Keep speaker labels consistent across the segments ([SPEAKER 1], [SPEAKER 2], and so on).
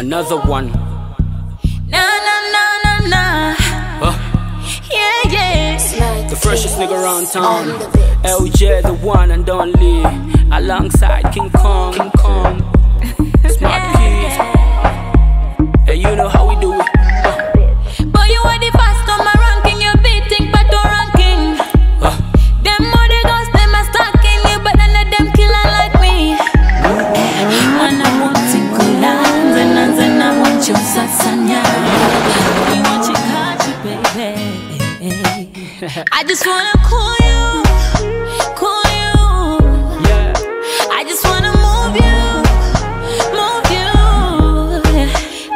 [SPEAKER 1] Another one.
[SPEAKER 2] Na na na na na.
[SPEAKER 1] Huh?
[SPEAKER 2] Yeah yeah.
[SPEAKER 1] The freshest nigga around town. LJ, the one and only. Alongside King Kong. King Kong. Smart
[SPEAKER 2] I just wanna call you, call you.
[SPEAKER 1] yeah.
[SPEAKER 2] I just wanna move you, move you.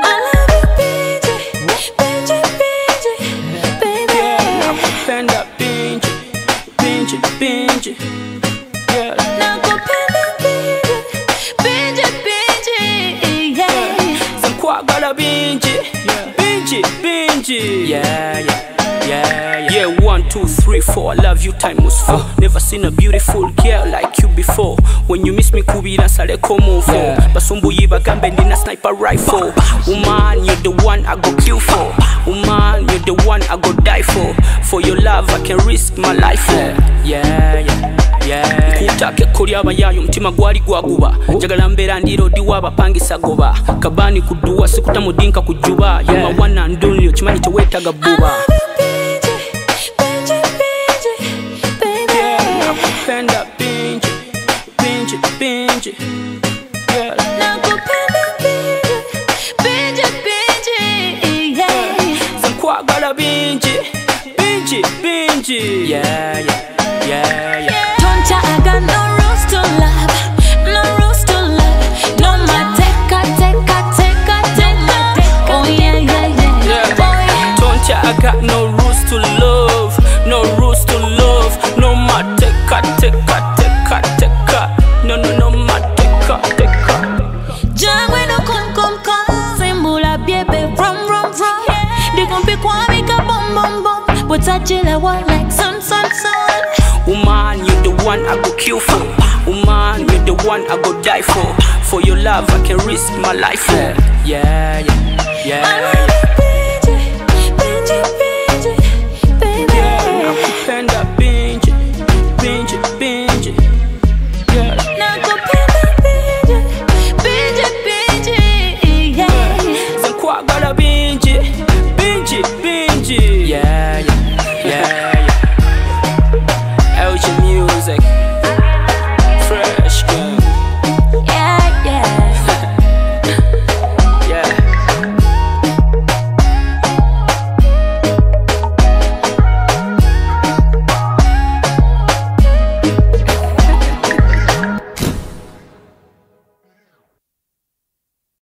[SPEAKER 2] I love you, BJ, BJ, BJ, baby.
[SPEAKER 1] Yeah,
[SPEAKER 2] BJ, BJ, BJ.
[SPEAKER 1] Nkwagala binji, binji, binji. Yeah, yeah, yeah, yeah. Yeah, one, two, three, four. I love you, time was four. Uh. Never seen a beautiful girl like you before. When you miss me, kubira sale komo Yiba Basumbuyi bagambe ndina sniper rifle. Woman, you're the one I go kill for. Woman, you're the one I go die for. For your love, I can risk my life for. Yeah, yeah. Yeah. nkutake kuli abayayo omutima gwali gwaguba njagala mbeera ndirodi wabapangisa goba kabani kuduwa sikutamudinka kujuba yomawana ndunli kimanyi teweetaga nkwagala binji binji binji yeah, yeah, yeah, yeah.
[SPEAKER 2] But I one like sun, sun, sun.
[SPEAKER 1] Woman, you're the one I go kill for. Woman, you're the one I go die for. For your love, I can risk my life for. Yeah,